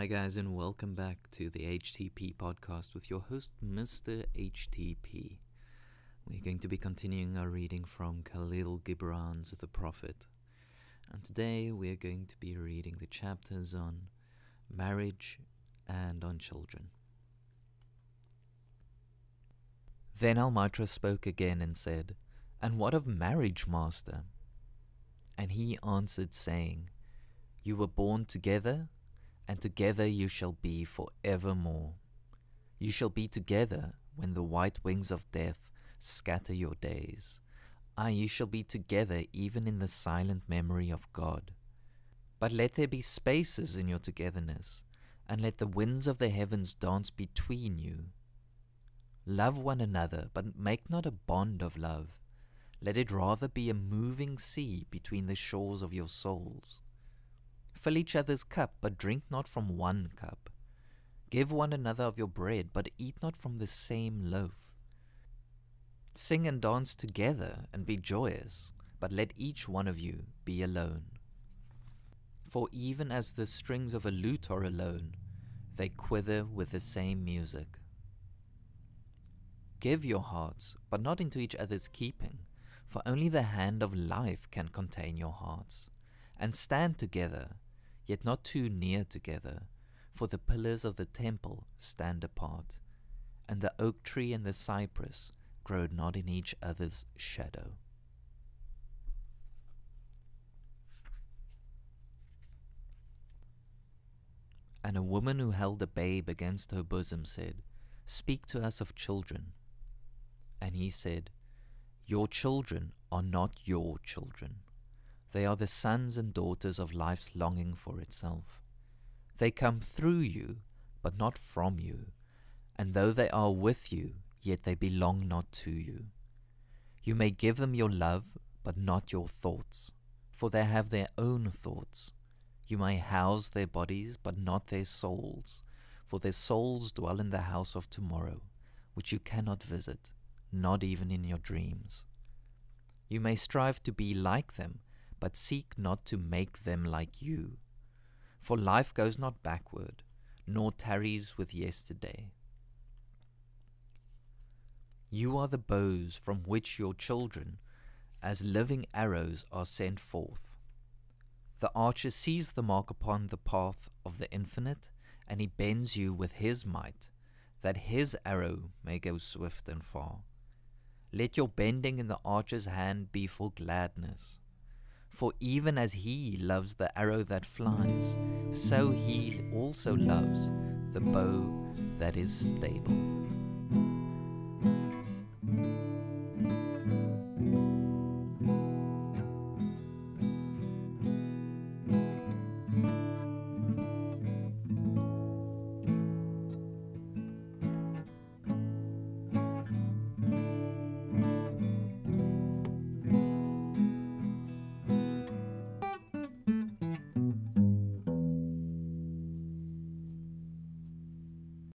Hi, guys, and welcome back to the HTP podcast with your host, Mr. HTP. We're going to be continuing our reading from Khalil Gibran's The Prophet. And today we're going to be reading the chapters on marriage and on children. Then Almitra spoke again and said, And what of marriage, master? And he answered, saying, You were born together, and together you shall be for evermore. You shall be together when the white wings of death scatter your days. Aye, you shall be together even in the silent memory of God. But let there be spaces in your togetherness, and let the winds of the heavens dance between you. Love one another, but make not a bond of love. Let it rather be a moving sea between the shores of your souls. Fill each other's cup, but drink not from one cup. Give one another of your bread, but eat not from the same loaf. Sing and dance together, and be joyous, but let each one of you be alone. For even as the strings of a lute are alone, they quiver with the same music. Give your hearts, but not into each other's keeping, for only the hand of life can contain your hearts. And stand together, yet not too near together, for the pillars of the temple stand apart, and the oak tree and the cypress grow not in each other's shadow. And a woman who held a babe against her bosom said, Speak to us of children. And he said, Your children are not your children. They are the sons and daughters of life's longing for itself. They come through you, but not from you. And though they are with you, yet they belong not to you. You may give them your love, but not your thoughts, for they have their own thoughts. You may house their bodies, but not their souls, for their souls dwell in the house of tomorrow, which you cannot visit not even in your dreams. You may strive to be like them, but seek not to make them like you. For life goes not backward, nor tarries with yesterday. You are the bows from which your children, as living arrows, are sent forth. The archer sees the mark upon the path of the infinite, and he bends you with his might, that his arrow may go swift and far. Let your bending in the archer's hand be for gladness. For even as he loves the arrow that flies, so he also loves the bow that is stable.